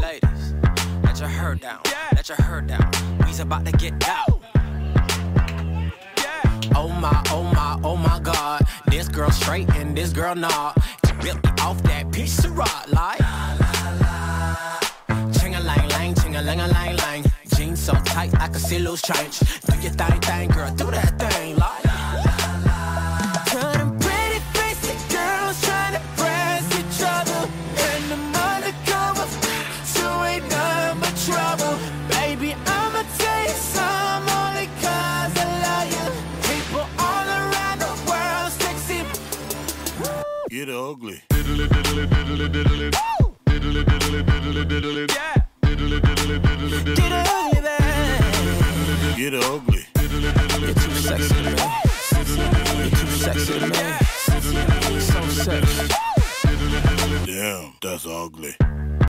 Ladies, let your hair down. Let your hair down. We's about to get out. Oh my, oh my, oh my God. This girl straight and this girl not. Built me off that piece of rock like. Ching a lang lang, ching a lang a lang lang. Jeans so tight I can see loose change. Do your thing, thing, girl, do that Get ugly. Diddly diddly diddly diddly. Diddly diddly diddly diddly. Yeah. Diddly diddly diddly diddly. Get ugly. Get ugly. You're too sexy. You're too sexy me. So sexy. Damn, that's ugly.